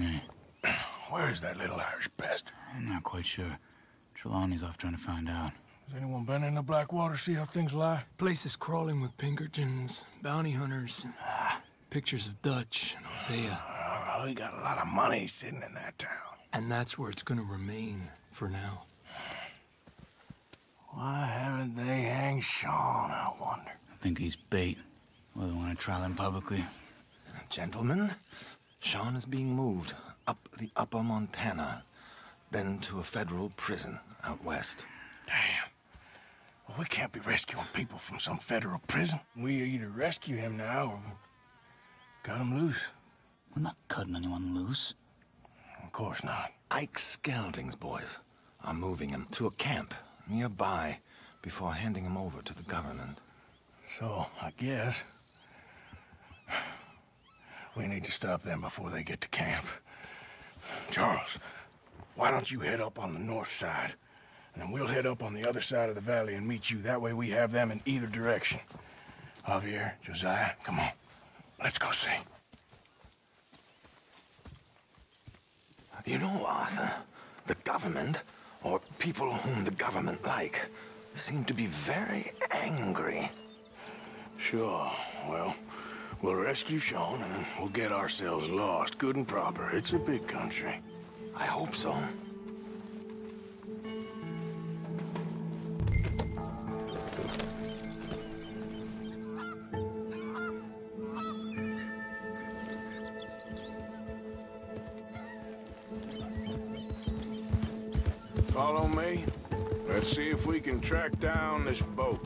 Hey, Where is that little Irish pest? I'm not quite sure. Trelawny's off trying to find out. Has anyone been in the Blackwater, see how things lie? Place is crawling with Pinkertons, bounty hunters, ah. pictures of Dutch and Hosea. Oh, we got a lot of money sitting in that town. And that's where it's gonna remain for now. Why haven't they hanged Sean, I wonder? I think he's bait. Well, they want to trial him publicly. Gentlemen, Sean is being moved up the upper Montana, then to a federal prison out west. Damn. Well, we can't be rescuing people from some federal prison. We either rescue him now or cut him loose. We're not cutting anyone loose. Of course not. Ike Skelding's boys are moving him to a camp nearby before handing him over to the government. So, I guess... We need to stop them before they get to camp. Charles, why don't you head up on the north side? And then we'll head up on the other side of the valley and meet you. That way we have them in either direction. Javier, Josiah, come on. Let's go see. You know, Arthur, the government, or people whom the government like, seem to be very angry. Sure. Well, we'll rescue Sean and then we'll get ourselves lost, good and proper. It's a big country. I hope so. Follow me. Let's see if we can track down this boat.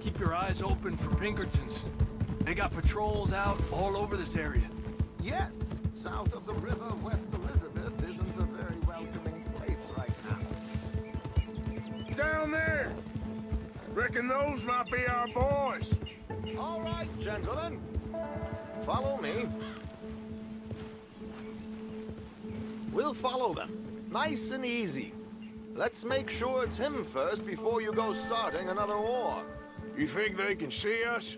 Keep your eyes open for Pinkertons. They got patrols out all over this area. Yes, south of the river, West Elizabeth isn't a very welcoming place right now. Down there! Reckon those might be our boys. All right, gentlemen. Follow me. We'll follow them. Nice and easy. Let's make sure it's him first before you go starting another war. You think they can see us?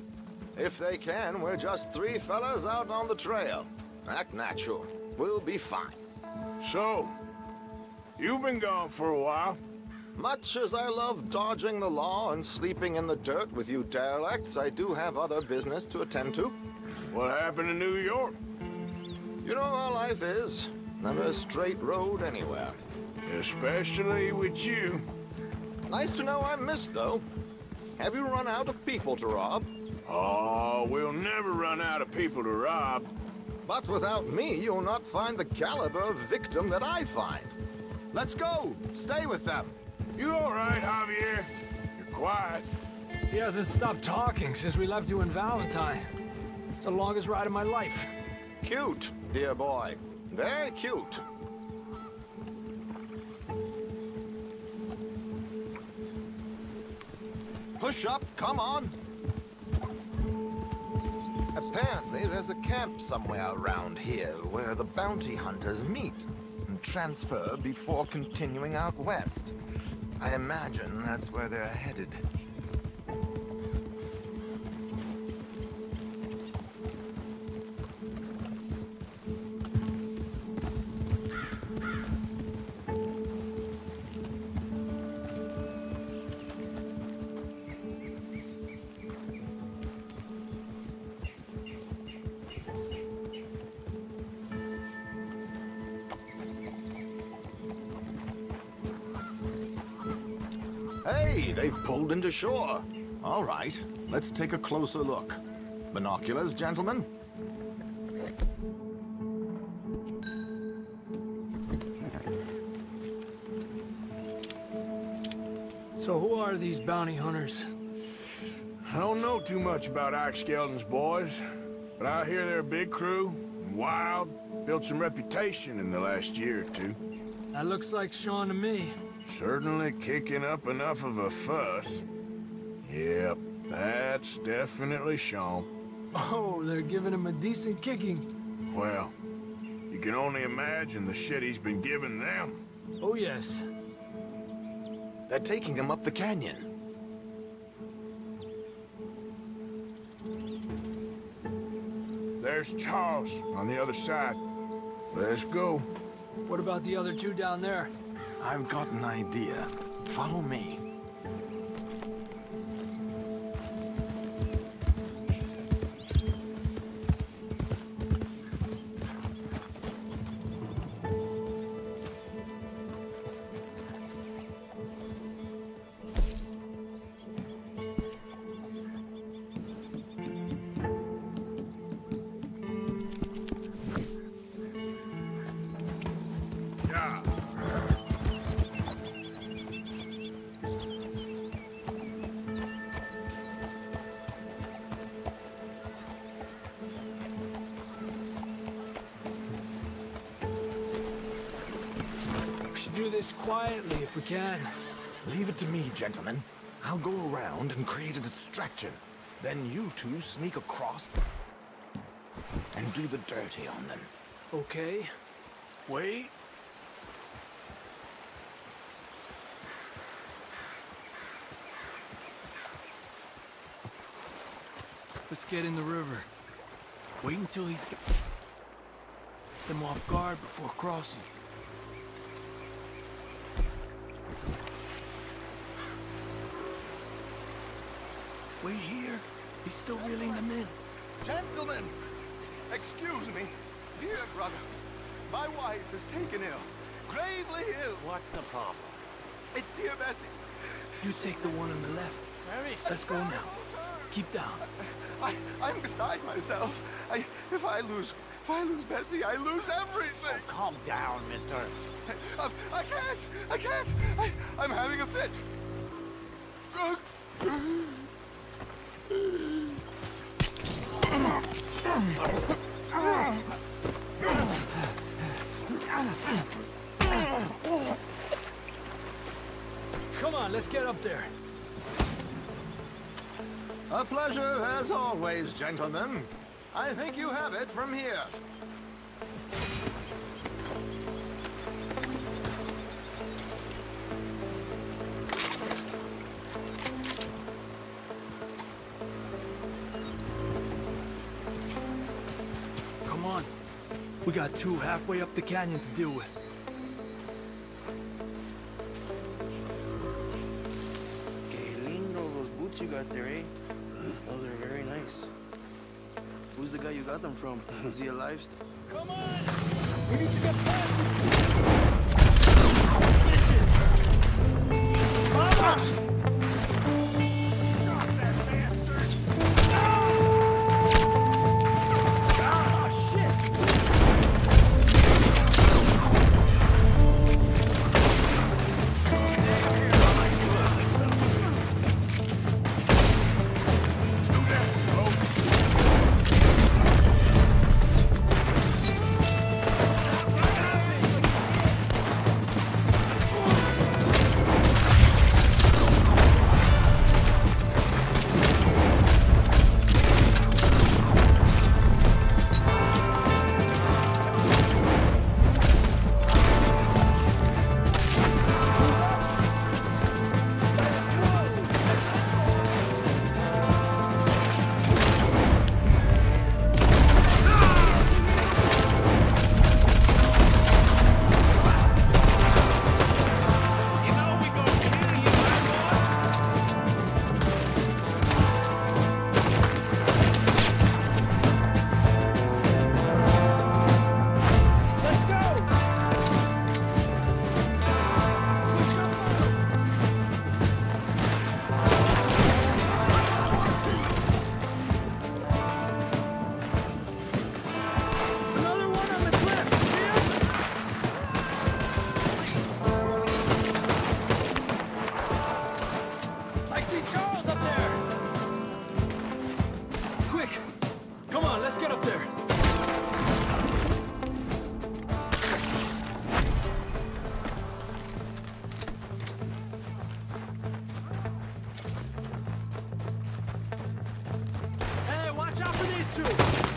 If they can, we're just three fellas out on the trail. Act natural. We'll be fine. So, you've been gone for a while. Much as I love dodging the law and sleeping in the dirt with you derelicts, I do have other business to attend to. What happened in New York? You know how life is. Never a straight road anywhere. Especially with you. Nice to know I'm missed, though. Have you run out of people to rob? Oh, we'll never run out of people to rob. But without me, you'll not find the caliber of victim that I find. Let's go! Stay with them! You all right, Javier? You're quiet. He hasn't stopped talking since we left you in Valentine. It's the longest ride of my life. Cute, dear boy. Very cute. Push up, come on! Apparently, there's a camp somewhere around here where the bounty hunters meet and transfer before continuing out west. I imagine that's where they're headed. Hey, they've pulled into shore. All right, let's take a closer look. Binoculars, gentlemen? So who are these bounty hunters? I don't know too much about Ike Skelding's boys, but I hear they're a big crew, wild, built some reputation in the last year or two. That looks like Sean to me. Certainly kicking up enough of a fuss. Yep, that's definitely Sean. Oh, they're giving him a decent kicking. Well, you can only imagine the shit he's been giving them. Oh, yes. They're taking him up the canyon. There's Charles on the other side. Let's go. What about the other two down there? I've got an idea. Follow me. This quietly if we can. Leave it to me, gentlemen. I'll go around and create a distraction. Then you two sneak across and do the dirty on them. Okay. Wait. Let's get in the river. Wait until he's them off guard before crossing. Wait here. He's still reeling them in. Gentlemen, excuse me. Dear brothers, my wife is taken ill. Gravely ill. What's the problem? It's dear Bessie. You take the one on the left. Where is Let's go now. Keep down. I, I'm beside myself. I, if I lose, if I lose Bessie, I lose everything. Oh, calm down, mister. I, I can't. I can't. I, I'm having a fit. Come on, let's get up there. A pleasure as always, gentlemen. I think you have it from here. We got two halfway up the canyon to deal with. Que lindo those boots you got there, eh? Those are very nice. Who's the guy you got them from? Is he alive still? Come on! We need to get past this! Bitches! Out for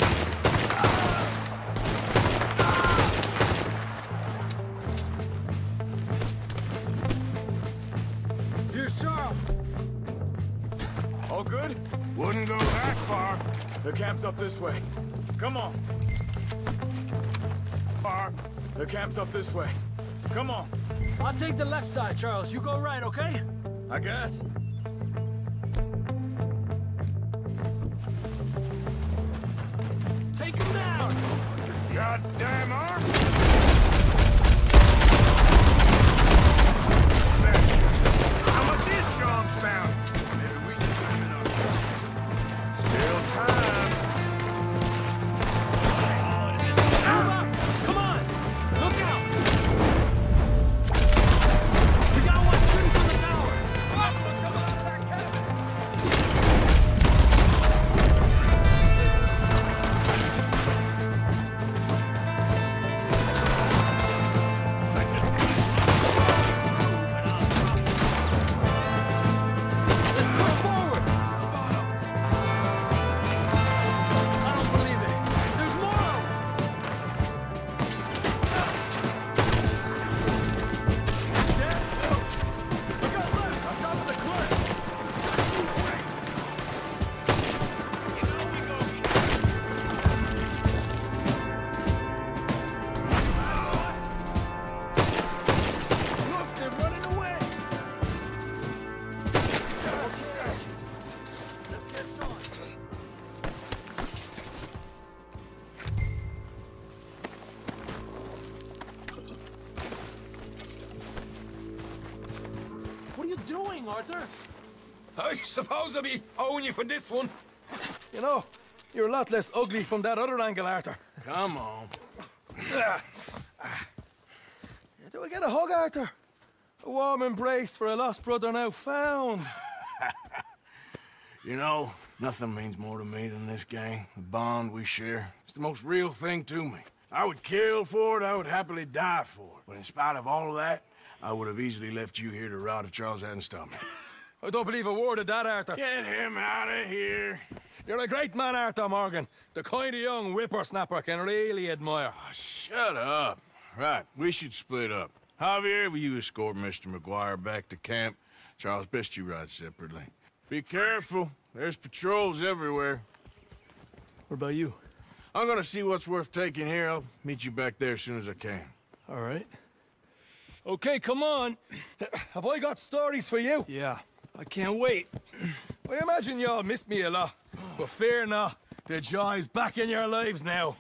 these Charles! All good? Wouldn't go that far. The camp's up this way. Come on. far. The camp's up this way. Come on. I'll take the left side, Charles. You go right, okay? I guess. Goddamn arm! Doing, Arthur? I suppose I'll be owing you for this one. You know, you're a lot less ugly from that other angle, Arthur. Come on. Ah. Do I get a hug, Arthur? A warm embrace for a lost brother now found. You know, nothing means more to me than this gang, the bond we share. It's the most real thing to me. I would kill for it, I would happily die for it. But in spite of all of that, I would have easily left you here to rot if Charles hadn't stopped me. I don't believe a word of that, Arthur. Get him out of here. You're a great man, Arthur Morgan. The kind of young whippersnapper I can really admire. Oh, shut up. Right, we should split up. Javier, will you escort Mr. MacGuire back to camp? Charles, best you ride separately. Be careful. There's patrols everywhere. What about you? I'm gonna see what's worth taking here. I'll meet you back there as soon as I can. All right. Okay, come on. Have I got stories for you? Yeah, I can't wait. I imagine y'all missed me a lot. But fear not, the joy's back in your lives now.